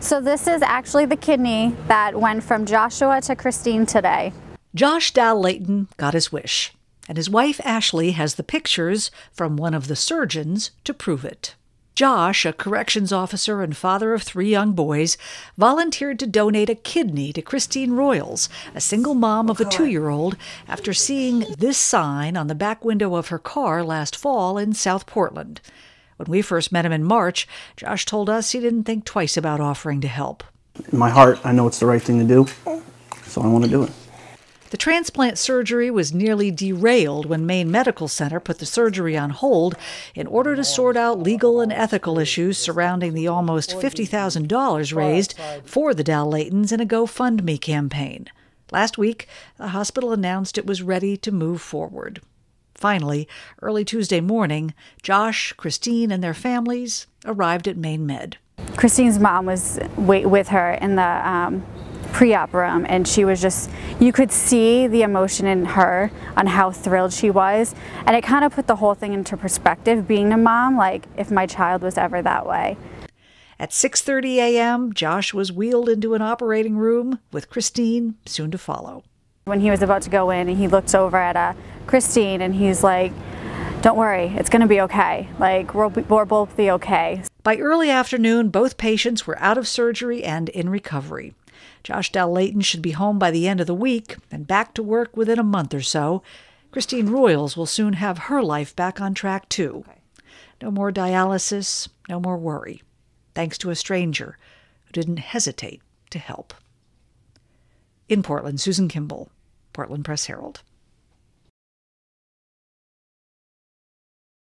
So this is actually the kidney that went from Joshua to Christine today. Josh Dall-Leighton got his wish, and his wife Ashley has the pictures from one of the surgeons to prove it. Josh, a corrections officer and father of three young boys, volunteered to donate a kidney to Christine Royles, a single mom of a two year old, after seeing this sign on the back window of her car last fall in South Portland. When we first met him in March, Josh told us he didn't think twice about offering to help. In my heart, I know it's the right thing to do, so I want to do it. The transplant surgery was nearly derailed when Maine Medical Center put the surgery on hold in order to sort out legal and ethical issues surrounding the almost $50,000 raised for the Dall-Leightons in a GoFundMe campaign. Last week, the hospital announced it was ready to move forward. Finally, early Tuesday morning, Josh, Christine, and their families arrived at Maine Med. Christine's mom was with her in the um, pre-op room and she was just you could see the emotion in her on how thrilled she was and it kind of put the whole thing into perspective being a mom like if my child was ever that way at 6:30 a.m. Josh was wheeled into an operating room with Christine soon to follow when he was about to go in and he looked over at uh, Christine and he's like don't worry, it's going to be okay. Like, we'll, we'll both be okay. By early afternoon, both patients were out of surgery and in recovery. Josh Dall-Leighton should be home by the end of the week and back to work within a month or so. Christine Royles will soon have her life back on track, too. No more dialysis, no more worry. Thanks to a stranger who didn't hesitate to help. In Portland, Susan Kimball, Portland Press Herald.